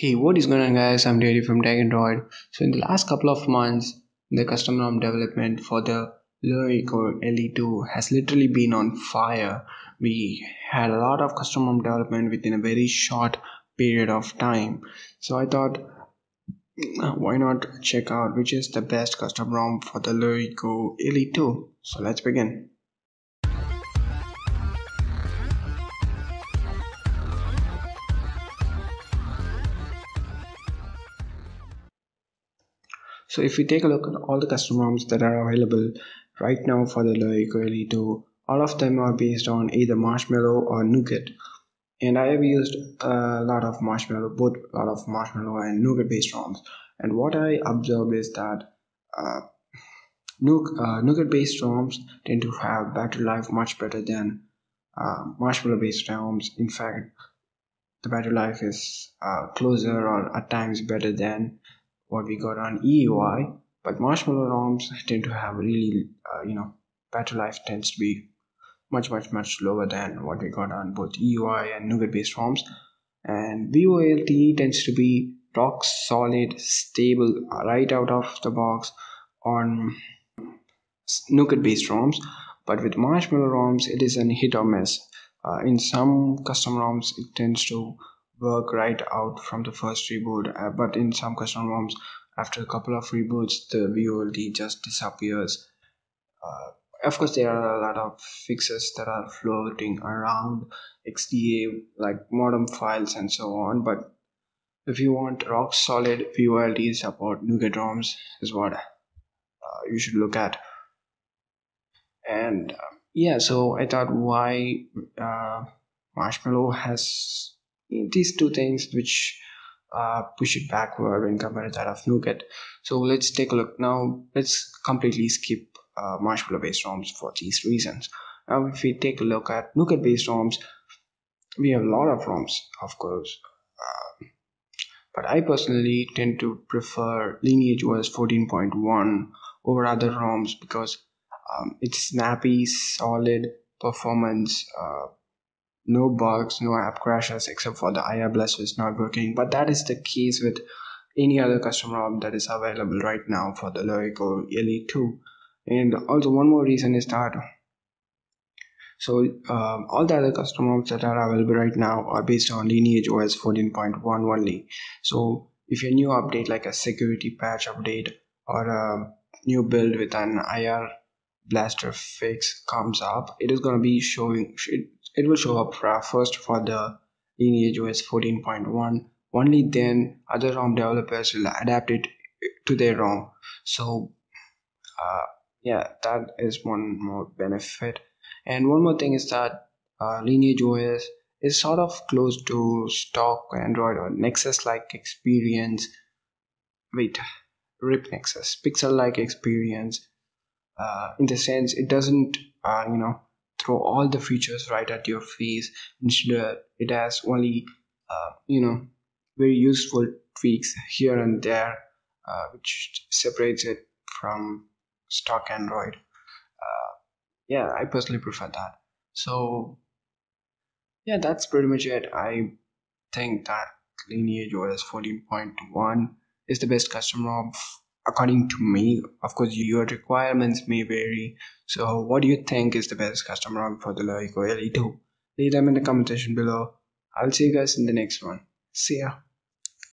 Hey, what is going on, guys? I'm Terry from Tech Android. So, in the last couple of months, the custom ROM development for the LeEco LE2 has literally been on fire. We had a lot of custom ROM development within a very short period of time. So, I thought, uh, why not check out which is the best custom ROM for the LeEco LE2? So, let's begin. So if we take a look at all the custom ROMs that are available right now for the LeEco LE2, all of them are based on either Marshmallow or Nougat. And I have used a lot of Marshmallow, both a lot of Marshmallow and Nougat based ROMs. And what I observed is that uh, uh, Nougat based ROMs tend to have battery life much better than uh, Marshmallow based ROMs. In fact, the battery life is uh, closer or at times better than what we got on EUI, but Marshmallow ROMs tend to have really, uh, you know, battery life tends to be much, much, much lower than what we got on both EUI and Nougat based ROMs. And VoLTE tends to be rock solid, stable right out of the box on Nougat based ROMs. But with Marshmallow ROMs, it is an hit or miss. Uh, in some custom ROMs, it tends to work right out from the first reboot uh, but in some custom ROMs after a couple of reboots the VoLTE just disappears. Uh, of course there are a lot of fixes that are floating around XDA like modem files and so on but if you want rock solid VoLTE support Nougat ROMs is what uh, you should look at. And uh, yeah so I thought why uh, Marshmallow has these two things which uh, push it backward when compared to that of Nougat. So let's take a look now. Let's completely skip uh, Marshmallow based ROMs for these reasons. Now, if we take a look at Nougat based ROMs, we have a lot of ROMs, of course. Uh, but I personally tend to prefer Lineage OS 14.1 over other ROMs because um, it's snappy, solid performance, uh, no bugs, no app crashes except for the IR Blast is not working. But that is the case with any other custom ROM that is available right now for the LeEco LE2. And also one more reason is that so um, all the other custom ROMs that are available right now are based on Lineage OS 14.1 only. So if a new update like a security patch update or a new build with an IR blaster fix comes up, it is going to be showing it will show up first for the lineage OS 14.1 only then other ROM developers will adapt it to their ROM. So uh, yeah that is one more benefit. And one more thing is that uh, lineage OS is sort of close to stock Android or Nexus like experience wait rip Nexus pixel like experience uh, in the sense it doesn't uh, you know throw all the features right at your face instead it has only uh, you know very useful tweaks here and there uh, which separates it from stock android. Uh, yeah i personally prefer that. So yeah that's pretty much it. I think that lineage os 14.1 is the best custom ROM according to me of course your requirements may vary. So what do you think is the best custom ROM for the LeEco LE2 leave them in the comment section below. I'll see you guys in the next one. See ya